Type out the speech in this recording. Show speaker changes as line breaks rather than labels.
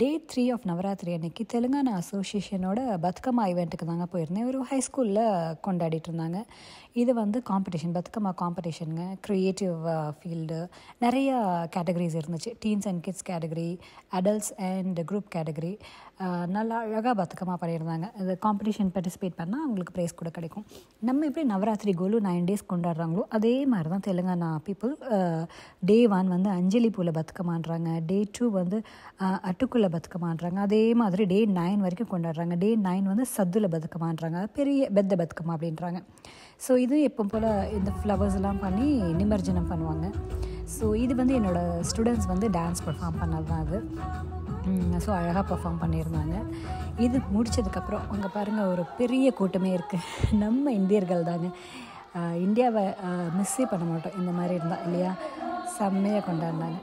Day three of Navaratri அன்னைக்கு தெலுங்கானா அசோசியேஷனோட பத்கமா ஈவெண்ட்டுக்கு தாங்க போயிருந்தேன். ஒரு ஹை ஸ்கூலில் கொண்டாடிட்டு இருந்தாங்க. இது வந்து காம்படிஷன் பத்கமா காம்படிஷனுங்க க்ரியேட்டிவ் ஃபீல்டு நிறைய கேட்டகரிஸ் இருந்துச்சு. Teens and kids category adults and group category நல்லா அழகாக பத்கமா பண்ணியிருந்தாங்க. இது காம்படிஷன் பார்ட்டிசிபேட் பண்ணால் அவங்களுக்கு ப்ரைஸ் கூட கிடைக்கும். நம்ம எப்படி நவராத்திரி கோலு நைன் டேஸ் கொண்டாடுறாங்களோ அதே மாதிரி தான் தெலுங்கானா பீப்புள் டே ஒன் வந்து அஞ்சலி பூவில் பத்துக்கமான்றாங்க டே டூ வந்து அட்டுக்குள்ள பதக்கமாடுறாங்க அதே மாதிரி டே நைன் வரைக்கும் கொண்டாடுறாங்க. டே நைன் வந்து சத்துல பத்துக்கமான்றாங்க பெரிய பெத்த பதக்கமா அப்படின்றாங்க. ஸோ இது எப்போ போல் இந்த ஃப்ளவர்ஸ் எல்லாம் பண்ணி நிமர்ஜனம் பண்ணுவாங்க. ஸோ இது வந்து என்னோடய ஸ்டூடெண்ட்ஸ் வந்து டான்ஸ் பர்ஃபார்ம் பண்ணது தான் அது ஸோ அழகாக பர்ஃபார்ம் பண்ணியிருந்தாங்க. இது முடித்ததுக்கப்புறம் அங்கே பாருங்கள் ஒரு பெரிய கூட்டமே இருக்குது நம்ம இந்தியர்கள் தாங்க. இந்தியாவை மிஸ்ஸே பண்ண மாட்டோம். இந்த மாதிரி இருந்தால் இல்லையா? செம்மையாக கொண்டாடினாங்க.